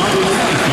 Model